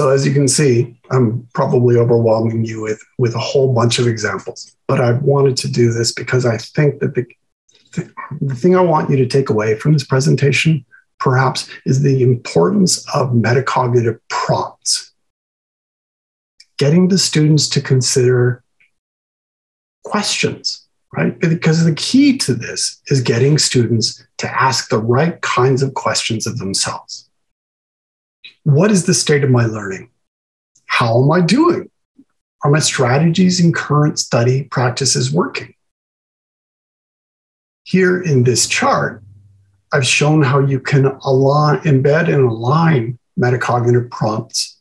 So as you can see, I'm probably overwhelming you with, with a whole bunch of examples, but I wanted to do this because I think that the, the thing I want you to take away from this presentation perhaps is the importance of metacognitive prompts. Getting the students to consider questions, right? Because the key to this is getting students to ask the right kinds of questions of themselves. What is the state of my learning? How am I doing? Are my strategies and current study practices working? Here in this chart, I've shown how you can align, embed and align metacognitive prompts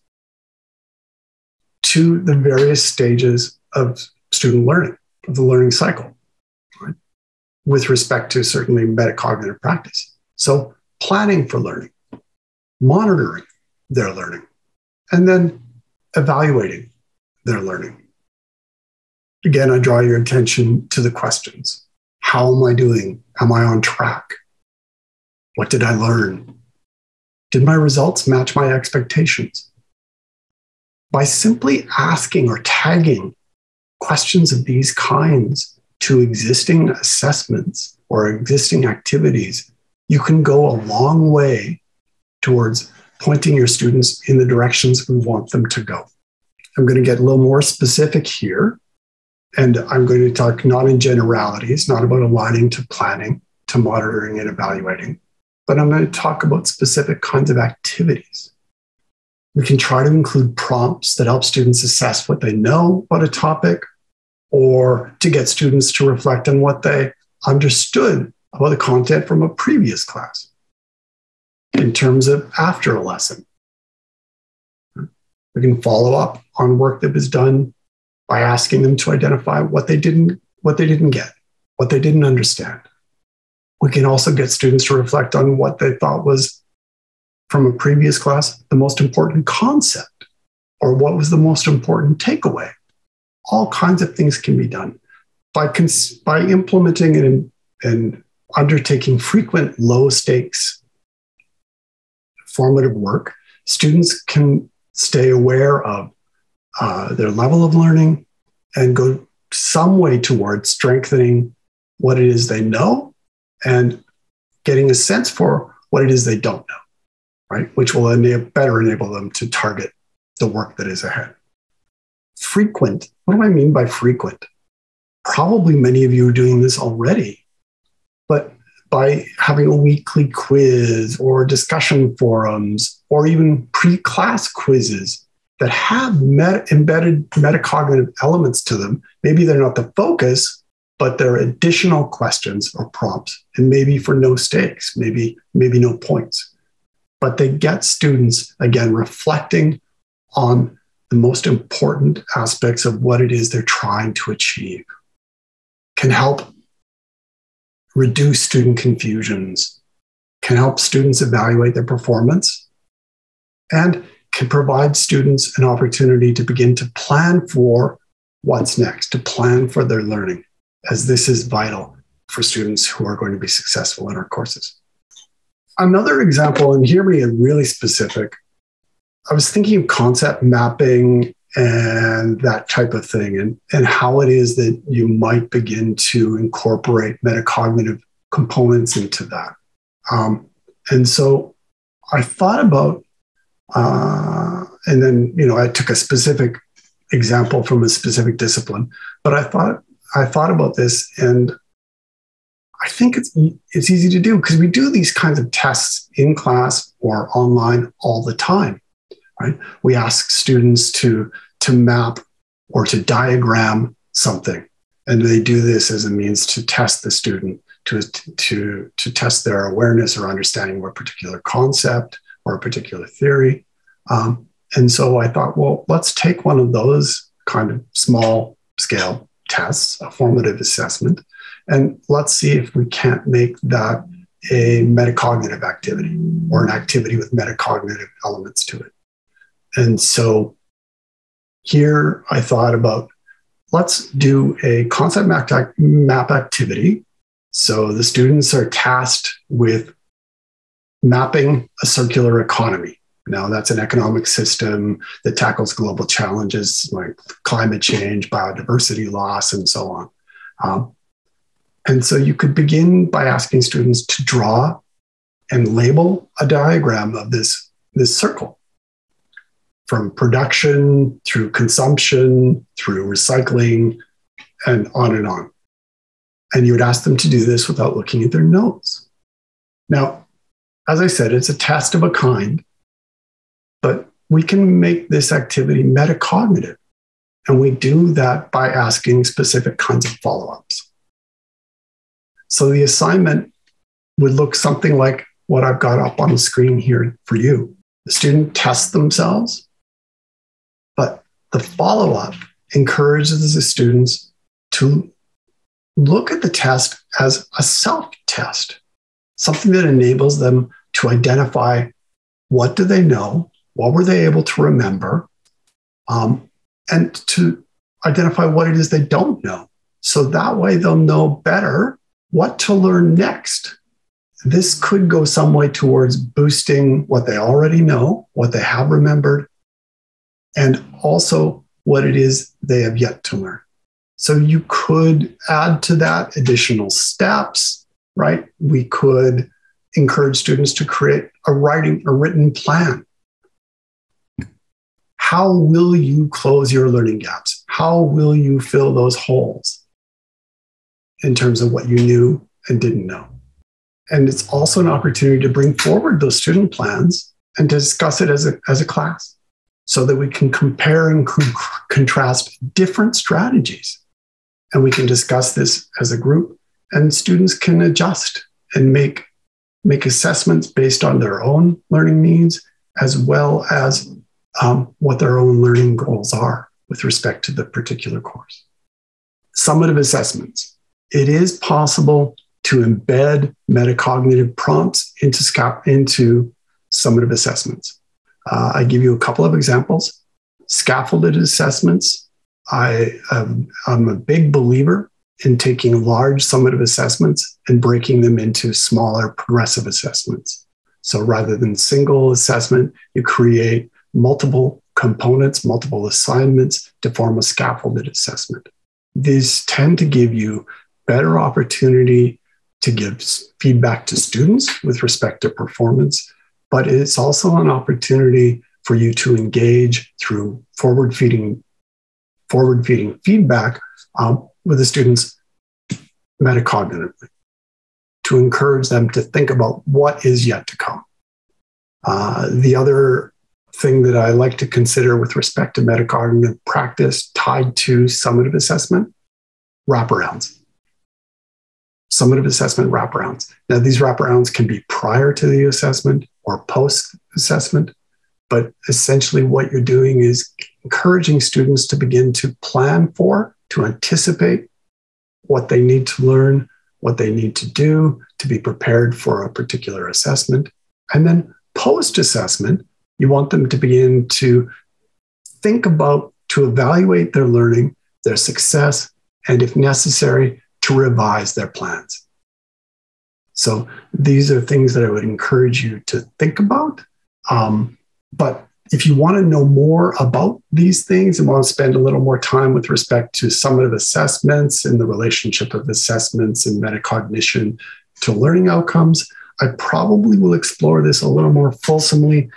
to the various stages of student learning, of the learning cycle, right? with respect to certainly metacognitive practice. So, planning for learning, monitoring their learning, and then evaluating their learning. Again, I draw your attention to the questions How am I doing? Am I on track? What did I learn? Did my results match my expectations? By simply asking or tagging questions of these kinds to existing assessments or existing activities, you can go a long way towards pointing your students in the directions we want them to go. I'm going to get a little more specific here. And I'm going to talk not in generalities, not about aligning to planning, to monitoring and evaluating, but I'm going to talk about specific kinds of activities. We can try to include prompts that help students assess what they know about a topic or to get students to reflect on what they understood about the content from a previous class in terms of after a lesson. We can follow up on work that was done by asking them to identify what they didn't what they didn't get, what they didn't understand. We can also get students to reflect on what they thought was from a previous class the most important concept or what was the most important takeaway. All kinds of things can be done. By, cons- by implementing and, and undertaking frequent low stakes formative work students can stay aware of uh, their level of learning and go some way towards strengthening what it is they know and getting a sense for what it is they don't know, right? Which will enable, better enable them to target the work that is ahead. Frequent, what do I mean by frequent? Probably many of you are doing this already, but by having a weekly quiz or discussion forums or even pre class quizzes that have meta- embedded metacognitive elements to them, maybe they're not the focus, but there are additional questions or prompts and maybe for no stakes maybe maybe no points. But they get students again reflecting on the most important aspects of what it is they're trying to achieve. Can help reduce student confusions can help students evaluate their performance and can provide students an opportunity to begin to plan for what's next to plan for their learning as this is vital for students who are going to be successful in our courses. Another example, and here we are really specific. I was thinking of concept mapping and that type of thing, and, and how it is that you might begin to incorporate metacognitive components into that. Um, and so I thought about, uh, and then, you know, I took a specific example from a specific discipline, but I thought I thought about this and I think it's it's easy to do because we do these kinds of tests in class or online all the time, right? We ask students to to map or to diagram something, and they do this as a means to test the student to to to test their awareness or understanding of a particular concept or a particular theory. Um, and so I thought, well, let's take one of those kind of small scale tests, a formative assessment, and let's see if we can't make that a metacognitive activity or an activity with metacognitive elements to it. And so here I thought about let's do a concept map activity. So the students are tasked with mapping a circular economy. Now, that's an economic system that tackles global challenges like climate change, biodiversity loss, and so on. Um, and so you could begin by asking students to draw and label a diagram of this, this circle from production through consumption, through recycling, and on and on. And you would ask them to do this without looking at their notes. Now, as I said, it's a test of a kind, but we can make this activity metacognitive. And we do that by asking specific kinds of follow ups. So the assignment would look something like what I've got up on the screen here for you. The student tests themselves, the follow up encourages the students to look at the test as a self test, something that enables them to identify what do they know, what were they able to remember, um, and to identify what it is they don't know. So that way they'll know better what to learn next. This could go some way towards boosting what they already know, what they have remembered, and also what it is they have yet to learn. So you could add to that additional steps, right? We could encourage students to create a writing, a written plan. How will you close your learning gaps? How will you fill those holes in terms of what you knew and didn't know? And it's also an opportunity to bring forward those student plans and to discuss it as a, as a class so that we can compare and contrast different strategies. And we can discuss this as a group and students can adjust and make make assessments based on their own learning needs as well as um, what their own learning goals are with respect to the particular course. Summative assessments. It is possible to embed metacognitive prompts into, into summative assessments uh, i give you a couple of examples scaffolded assessments I, am a big believer in taking large summative assessments and breaking them into smaller progressive assessments. So rather than single assessment, you create multiple components, multiple assignments to form a scaffolded assessment. These tend to give you better opportunity to give feedback to students with respect to performance, but it's also an opportunity for you to engage through forward feeding forward feeding feedback um, with the students metacognitively to encourage them to think about what is yet to come. Uh, the other thing that I like to consider with respect to metacognitive practice tied to summative assessment wraparounds. Summative assessment wraparounds. Now, these wraparounds can be prior to the assessment or post assessment. But essentially, what you're doing is encouraging students to begin to plan for, to anticipate what they need to learn, what they need to do to be prepared for a particular assessment. And then post assessment, you want them to begin to think about, to evaluate their learning, their success, and if necessary, to revise their plans. So these are things that I would encourage you to think about. Um, but if you want to know more about these things and want to spend a little more time with respect to summative assessments and the relationship of assessments and metacognition to learning outcomes, I probably will explore this a little more fulsomely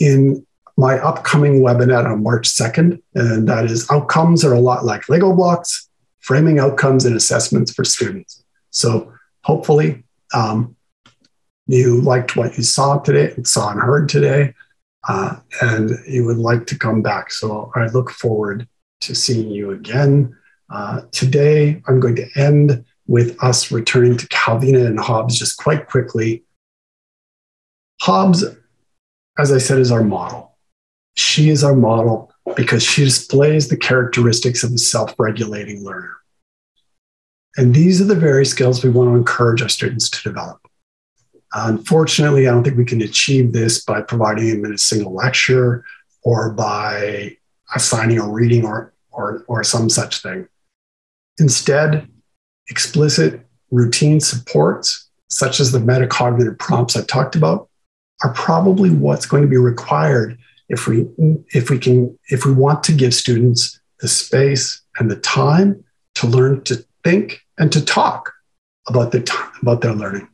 in my upcoming webinar on March 2nd. And that is outcomes are a lot like Lego blocks, framing outcomes and assessments for students. So hopefully um, you liked what you saw today, and saw and heard today uh, and you would like to come back. So I look forward to seeing you again. Uh, today, I'm going to end with us returning to Calvina and Hobbes just quite quickly. Hobbes, as I said, is our model. She is our model because she displays the characteristics of a self regulating learner. And these are the very skills we want to encourage our students to develop. Unfortunately, I don't think we can achieve this by providing them in a single lecture or by assigning a reading or, or, or some such thing. Instead, explicit routine supports, such as the metacognitive prompts I talked about, are probably what's going to be required if we if we can if we want to give students the space and the time to learn to think and to talk about their about their learning.